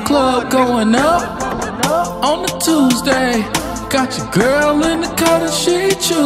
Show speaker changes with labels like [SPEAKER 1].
[SPEAKER 1] Club going up on a Tuesday. Got your girl in the car and she choose.